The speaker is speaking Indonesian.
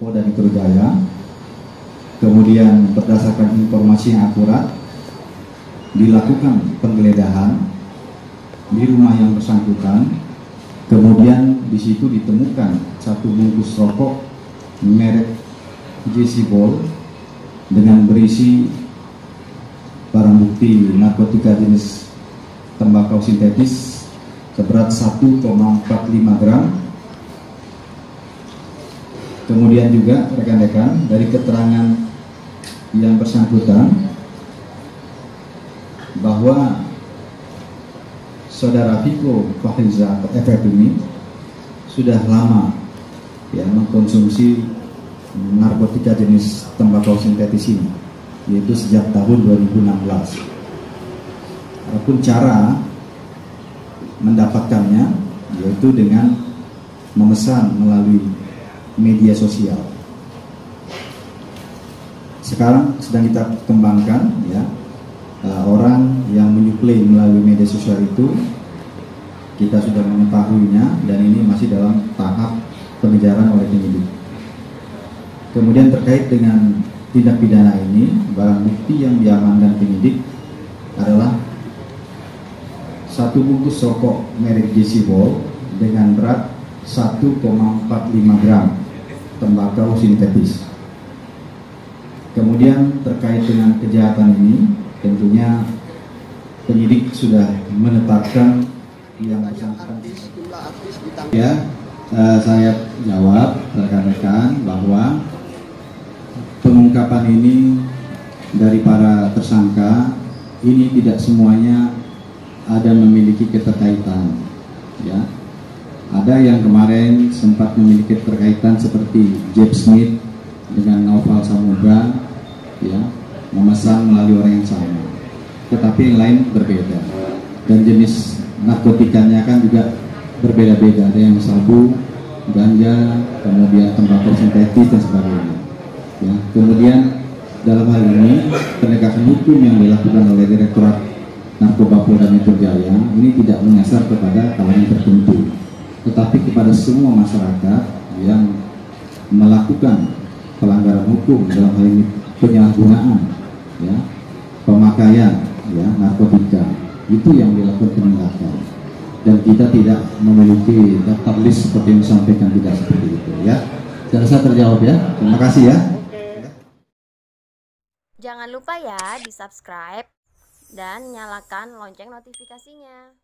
Polda Metro Jaya. Kemudian berdasarkan informasi yang akurat, dilakukan penggeledahan di rumah yang bersangkutan. Kemudian di situ ditemukan satu bungkus rokok merek JC Ball dengan berisi barang bukti narkotika jenis tembakau sintetis seberat 1,45 gram Kemudian juga rekan-rekan dari keterangan yang bersangkutan bahwa saudara Viko Fahriza atau FF ini sudah lama ya mengkonsumsi narkotika jenis tembakau sintetis ini yaitu sejak tahun 2016. Adapun cara mendapatkannya yaitu dengan memesan melalui media sosial. Sekarang sedang kita kembangkan ya uh, orang yang menyuplai melalui media sosial itu kita sudah mengetahuinya dan ini masih dalam tahap pengejaran oleh penyidik. Kemudian terkait dengan tindak pidana ini, barang bukti yang diamankan penyidik adalah satu bungkus rokok merek JC Ball dengan berat 1,45 gram tembakau sintetis. Kemudian terkait dengan kejahatan ini, tentunya penyidik sudah menetapkan yang bersangkutan. Ya, uh, saya jawab rekan-rekan bahwa pengungkapan ini dari para tersangka ini tidak semuanya ada memiliki keterkaitan, ya ada yang kemarin sempat memiliki terkaitan seperti Jeb Smith dengan Novel Samudra, ya, memesan melalui orang yang sama. Tetapi yang lain berbeda. Dan jenis narkotikanya kan juga berbeda-beda. Ada yang sabu, ganja, kemudian tembakau sintetis dan sebagainya. Ya, kemudian dalam hal ini penegakan hukum yang dilakukan oleh Direktorat Narkoba Polda Metro Jaya ini tidak menyasar kepada kalangan tertentu tetapi kepada semua masyarakat yang melakukan pelanggaran hukum dalam hal ini penyalahgunaan ya pemakaian ya narkotika itu yang dilakukan penindakan dan kita tidak memiliki daftar list seperti yang disampaikan tidak seperti itu ya. Saya rasa terjawab ya. Terima kasih ya. Jangan lupa ya di subscribe dan nyalakan lonceng notifikasinya